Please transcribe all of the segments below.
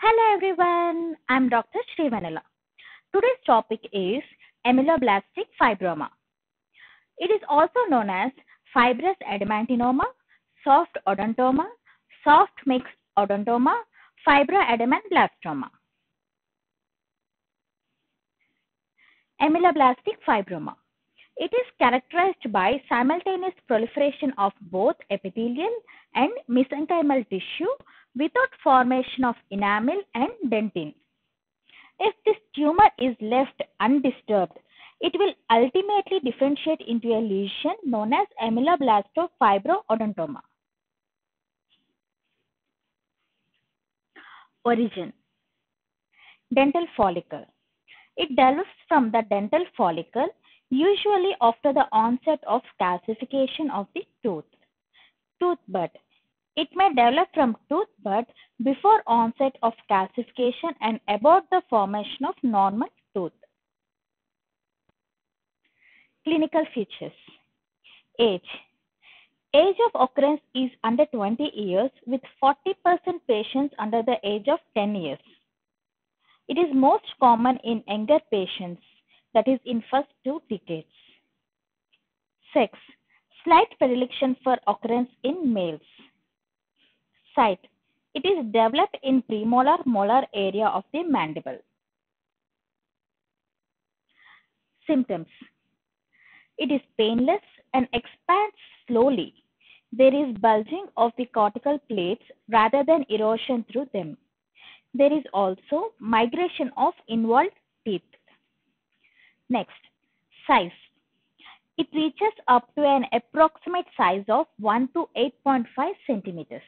Hello everyone, I'm Dr. Srivennela. Today's topic is ameloblastic fibroma. It is also known as fibrous adamantinoma, soft odontoma, soft mixed odontoma, fibroadamantoblastoma. Ameloblastic fibroma. It is characterized by simultaneous proliferation of both epithelial and mesenchymal tissue without formation of enamel and dentin. If this tumor is left undisturbed, it will ultimately differentiate into a lesion known as ameloblastofibroadenoma. Origin Dental follicle. It develops from the dental follicle usually after the onset of calcification of the tooth. Tooth bud. It may develop from tooth bud before onset of calcification and about the formation of normal tooth. Clinical features. Age. Age of occurrence is under 20 years with 40% patients under the age of 10 years. It is most common in younger patients that is in first two decades. Sex. Slight predilection for occurrence in males. Site. It is developed in premolar molar area of the mandible. Symptoms. It is painless and expands slowly. There is bulging of the cortical plates rather than erosion through them. There is also migration of involved teeth. Next, size. It reaches up to an approximate size of 1 to 8.5 centimeters.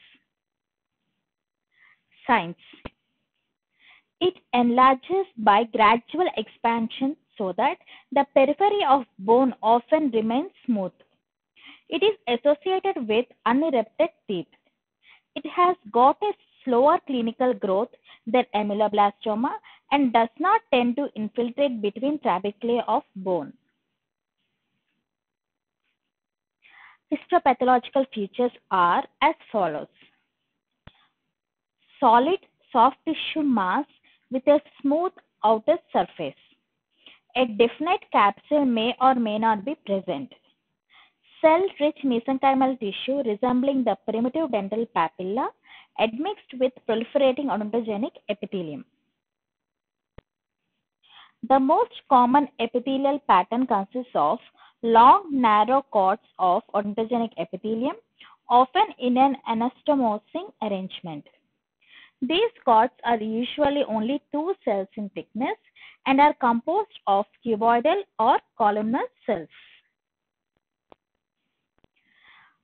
It enlarges by gradual expansion so that the periphery of bone often remains smooth. It is associated with unerupted teeth. It has got a slower clinical growth than ameloblastoma and does not tend to infiltrate between trabeculae of bone. Histopathological features are as follows. Solid soft tissue mass with a smooth outer surface. A definite capsule may or may not be present. Cell-rich mesenchymal tissue resembling the primitive dental papilla admixed with proliferating odontogenic epithelium. The most common epithelial pattern consists of long, narrow cords of odontogenic epithelium, often in an anastomosing arrangement. These cords are usually only two cells in thickness and are composed of cuboidal or columnar cells.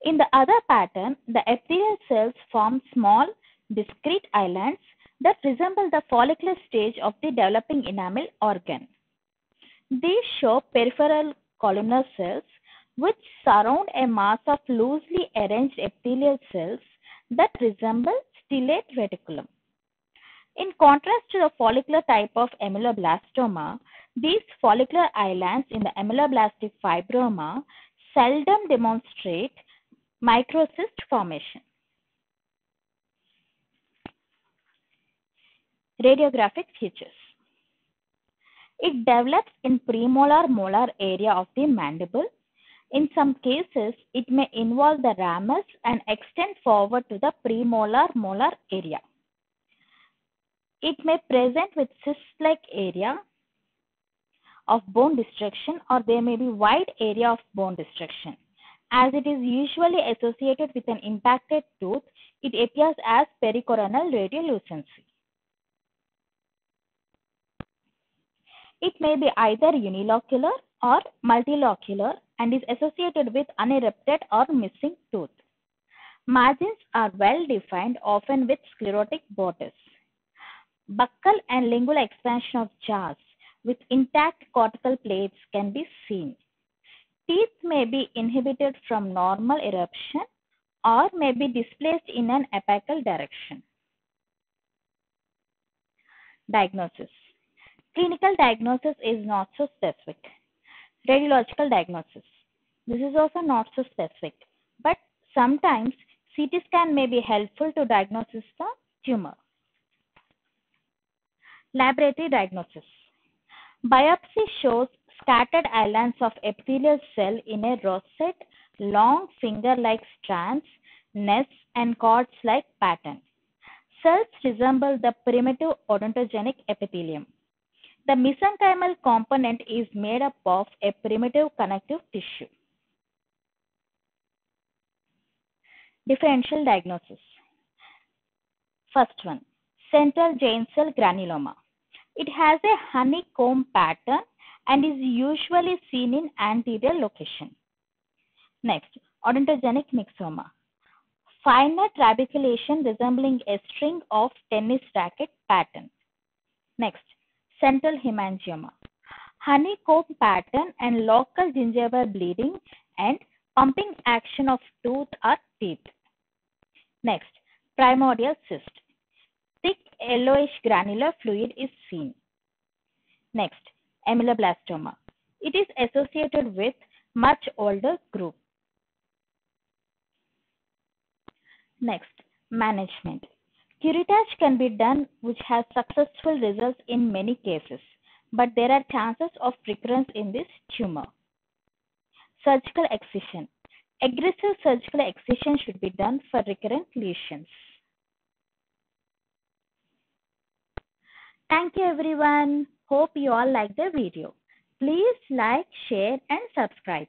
In the other pattern, the epithelial cells form small, discrete islands that resemble the follicular stage of the developing enamel organ. These show peripheral columnar cells which surround a mass of loosely arranged epithelial cells that resemble stellate reticulum. In contrast to the follicular type of ameloblastoma, these follicular islands in the ameloblastic fibroma seldom demonstrate microcyst formation. Radiographic features. It develops in premolar molar area of the mandible. In some cases, it may involve the ramus and extend forward to the premolar molar area. It may present with cyst-like area of bone destruction or there may be wide area of bone destruction. As it is usually associated with an impacted tooth, it appears as pericoronal radiolucency. It may be either unilocular or multilocular and is associated with unerupted or missing tooth. Margins are well defined, often with sclerotic borders. Buccal and lingual expansion of jaws with intact cortical plates can be seen. Teeth may be inhibited from normal eruption or may be displaced in an apical direction. Diagnosis Clinical diagnosis is not so specific. Radiological diagnosis. This is also not so specific, but sometimes CT scan may be helpful to diagnose the tumor. Laboratory diagnosis. Biopsy shows scattered islands of epithelial cell in a rosette, long finger-like strands, nests, and cords-like pattern. Cells resemble the primitive odontogenic epithelium. The mesenchymal component is made up of a primitive connective tissue. Differential diagnosis. First one, central giant cell granuloma. It has a honeycomb pattern and is usually seen in anterior location. Next, odontogenic myxoma. Finer trabeculation resembling a string of tennis racket pattern. Next, central hemangioma. Honeycomb pattern and local gingival bleeding and pumping action of tooth or teeth. Next, primordial cyst. Thick yellowish granular fluid is seen. Next, ameloblastoma. It is associated with much older group. Next, management. Curettage can be done which has successful results in many cases, but there are chances of recurrence in this tumor. Surgical excision. Aggressive surgical excision should be done for recurrent lesions. Thank you everyone. Hope you all like the video. Please like, share and subscribe.